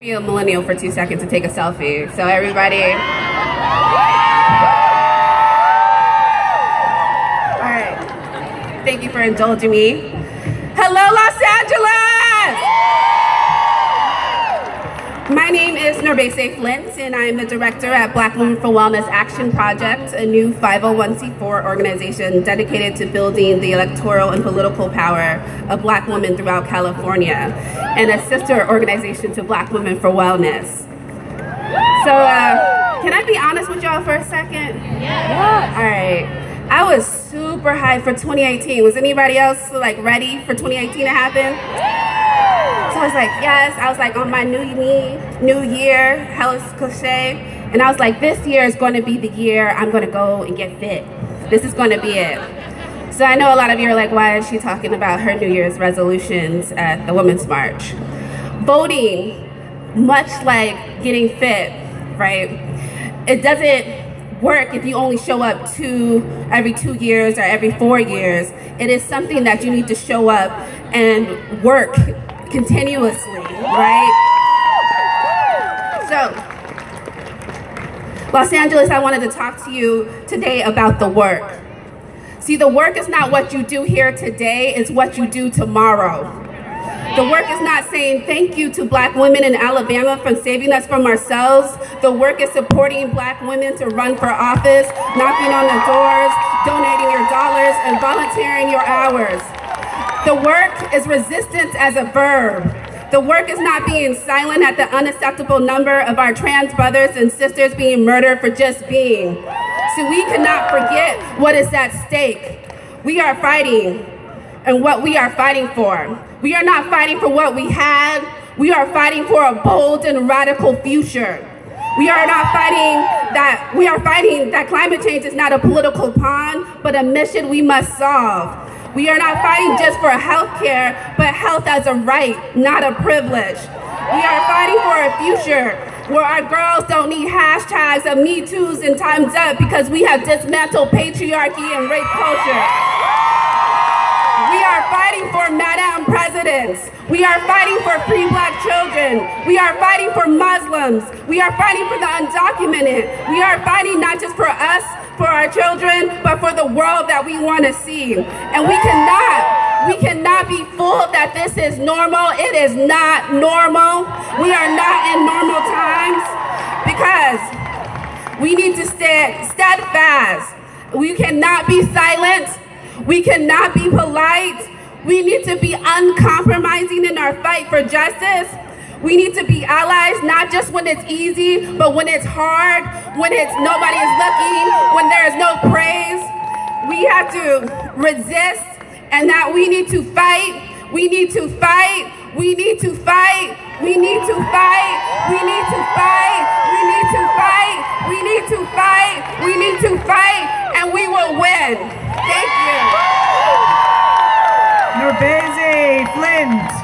be a millennial for two seconds to take a selfie. So everybody. All right. Thank you for indulging me. Hello, Los Angeles! Nourbese Flint, and I'm the director at Black Women for Wellness Action Project, a new 501c4 organization dedicated to building the electoral and political power of black women throughout California, and a sister organization to Black Women for Wellness. So, uh, can I be honest with y'all for a second? Yeah. All right. I was super hyped for 2018. Was anybody else like ready for 2018 to happen? So I was like, yes. I was like, on my new me, new year, hella cliche. And I was like, this year is going to be the year I'm going to go and get fit. This is going to be it. So I know a lot of you are like, why is she talking about her New Year's resolutions at the Women's March? Voting, much like getting fit, right? It doesn't work if you only show up two every two years or every four years. It is something that you need to show up and work continuously, right? So, Los Angeles, I wanted to talk to you today about the work. See, the work is not what you do here today, it's what you do tomorrow. The work is not saying thank you to black women in Alabama for saving us from ourselves. The work is supporting black women to run for office, knocking on the doors, donating your dollars, and volunteering your hours. The work is resistance as a verb. The work is not being silent at the unacceptable number of our trans brothers and sisters being murdered for just being. So we cannot forget what is at stake. We are fighting and what we are fighting for. We are not fighting for what we had. We are fighting for a bold and radical future. We are not fighting that, we are fighting that climate change is not a political pawn, but a mission we must solve. We are not fighting just for health care, but health as a right, not a privilege. We are fighting for a future where our girls don't need hashtags of Me Too's and Time's Up because we have dismantled patriarchy and rape culture. We are fighting for Madam Presidents. We are fighting for free black children. We are fighting for Muslims. We are fighting for the undocumented. We are fighting not just for us, for our children, but for the world that we want to see. And we cannot, we cannot be fooled that this is normal. It is not normal. We are not in normal times because we need to stay steadfast. We cannot be silent. We cannot be polite. We need to be uncompromising in our fight for justice. We need to be allies, not just when it's easy, but when it's hard, when it's nobody is looking, when there is no praise. We have to resist and that we need to fight. We need to fight. We need to fight. We need to fight. We need to fight. We need to fight. We need to fight. We need to fight. And we will win. Thank you. Nourbese Flint.